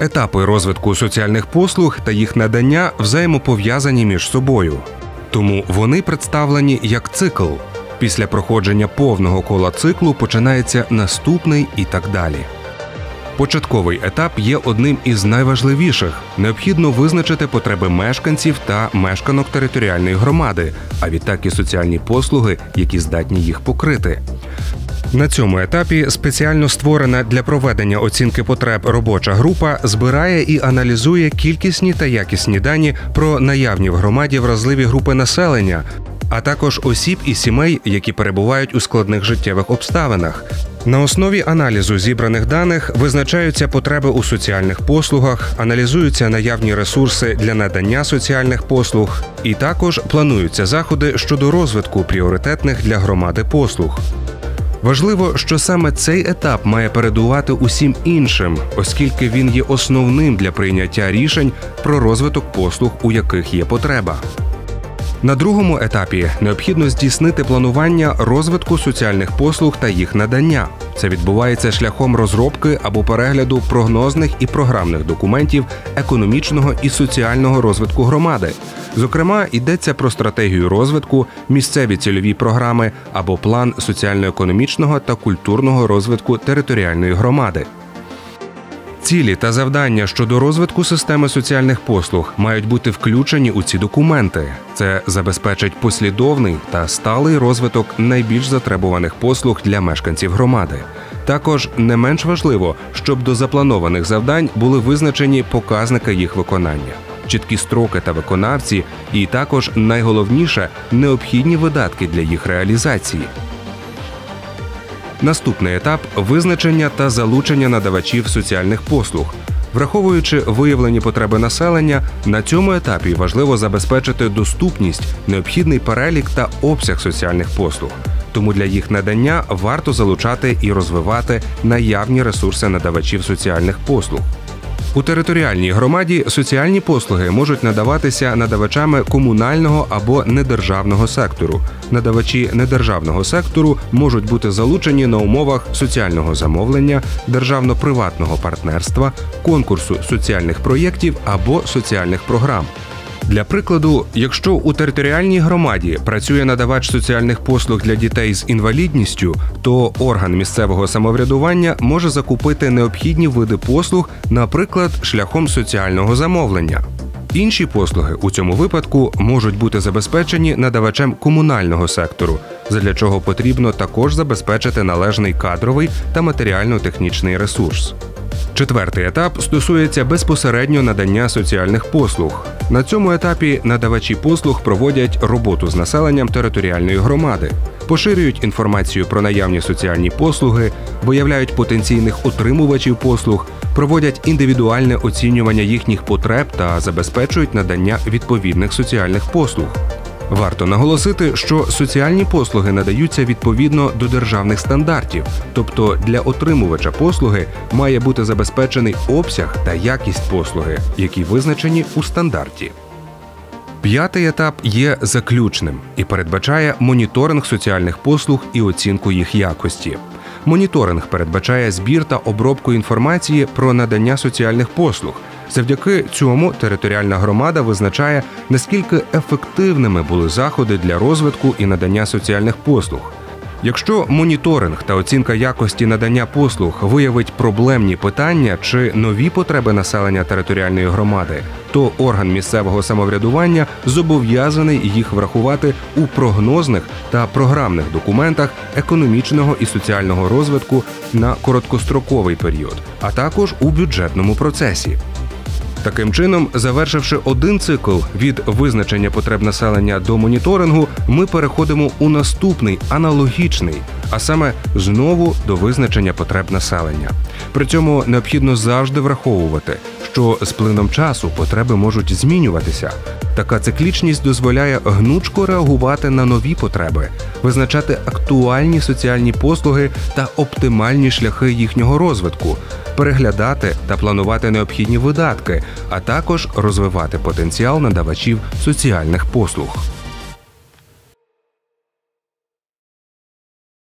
Етапи розвитку соціальних послуг та їх надання взаємопов'язані між собою. Тому вони представлені як цикл. Після проходження повного кола циклу починається наступний і так далі. Початковий етап є одним із найважливіших. Необхідно визначити потреби мешканців та мешканок територіальної громади, а відтак і соціальні послуги, які здатні їх покрити. На цьому етапі спеціально створена для проведення оцінки потреб робоча група збирає і аналізує кількісні та якісні дані про наявні в громаді вразливі групи населення, а також осіб і сімей, які перебувають у складних життєвих обставинах. На основі аналізу зібраних даних визначаються потреби у соціальних послугах, аналізуються наявні ресурси для надання соціальних послуг, і також плануються заходи щодо розвитку пріоритетних для громади послуг. Важливо, що саме цей етап має передувати усім іншим, оскільки він є основним для прийняття рішень про розвиток послуг, у яких є потреба. На другому етапі необхідно здійснити планування розвитку соціальних послуг та їх надання. Це відбувається шляхом розробки або перегляду прогнозних і програмних документів економічного і соціального розвитку громади. Зокрема, йдеться про стратегію розвитку, місцеві цільові програми або план соціально-економічного та культурного розвитку територіальної громади. Цілі та завдання щодо розвитку системи соціальних послуг мають бути включені у ці документи. Це забезпечить послідовний та сталий розвиток найбільш затребуваних послуг для мешканців громади. Також не менш важливо, щоб до запланованих завдань були визначені показники їх виконання, чіткі строки та виконавці, і також найголовніше необхідні видатки для їх реалізації. Наступний етап визначення та залучення надавачів соціальних послуг. Враховуючи виявлені потреби населення, на цьому етапі важливо забезпечити доступність, необхідний перелік та обсяг соціальних послуг. Тому для їх надання варто залучати і розвивати наявні ресурси надавачів соціальних послуг. У територіальній громаді соціальні послуги можуть надаватися надавачами комунального або недержавного сектору. Надавачі недержавного сектору можуть бути залучені на умовах соціального замовлення, державно-приватного партнерства, конкурсу соціальних проєктів або соціальних програм. Для прикладу, якщо у територіальній громаді працює надавач соціальних послуг для дітей з інвалідністю, то орган місцевого самоврядування може закупити необхідні види послуг, наприклад, шляхом соціального замовлення. Інші послуги у цьому випадку можуть бути забезпечені надавачем комунального сектору, задля чого потрібно також забезпечити належний кадровий та матеріально-технічний ресурс. Четвертий етап стосується безпосередньо надання соціальних послуг. На цьому етапі надавачі послуг проводять роботу з населенням територіальної громади, поширюють інформацію про наявні соціальні послуги, виявляють потенційних отримувачів послуг, проводять індивідуальне оцінювання їхніх потреб та забезпечують надання відповідних соціальних послуг. Варто наголосити, що соціальні послуги надаються відповідно до державних стандартів, тобто для отримувача послуги має бути забезпечений обсяг та якість послуги, які визначені у стандарті. П'ятий етап є заключним і передбачає моніторинг соціальних послуг і оцінку їх якості. Моніторинг передбачає збір та обробку інформації про надання соціальних послуг. Завдяки цьому територіальна громада визначає, наскільки ефективними були заходи для розвитку і надання соціальних послуг. Якщо моніторинг та оцінка якості надання послуг виявить проблемні питання чи нові потреби населення територіальної громади, то орган місцевого самоврядування зобов'язаний їх врахувати у прогнозних та програмних документах економічного і соціального розвитку на короткостроковий період, а також у бюджетному процесі. Таким чином, завершивши один цикл від визначення потреб населення до моніторингу, ми переходимо у наступний аналогічний, а саме знову до визначення потреб населення. При цьому необхідно завжди враховувати, що з плином часу потреби можуть змінюватися. Така циклічність дозволяє гнучко реагувати на нові потреби, визначати актуальні соціальні послуги та оптимальні шляхи їхнього розвитку, переглядати та планувати необхідні видатки, а також розвивати потенціал надавачів соціальних послуг.